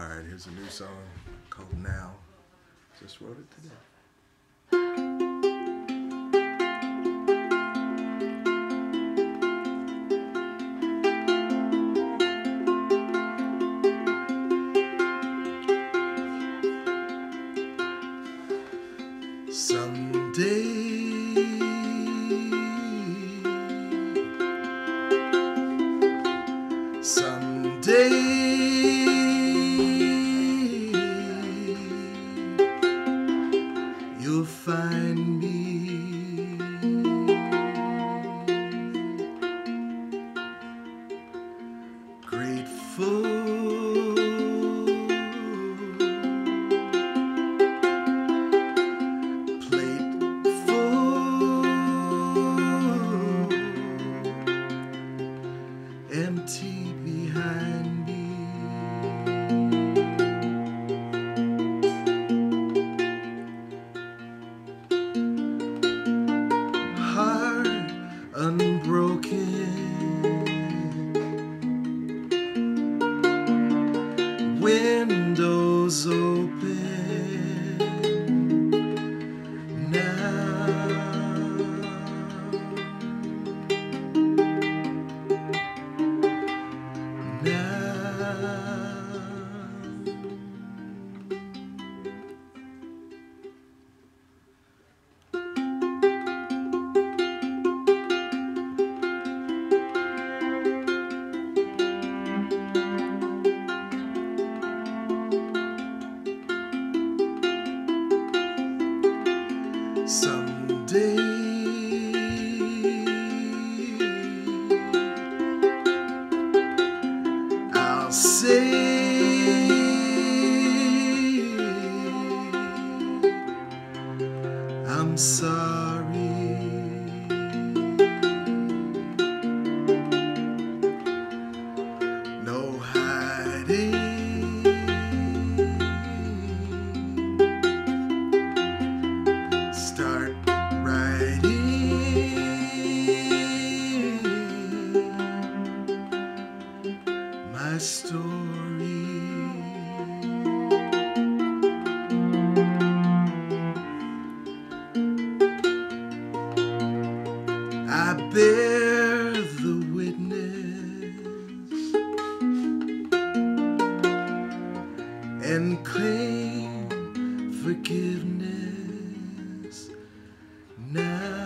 All right, here's a new song called Now. Just wrote it today. Someday, find me grateful. Windows open now. Now. Someday, I'll say, I'm sorry. My story. I bear the witness and claim forgiveness now.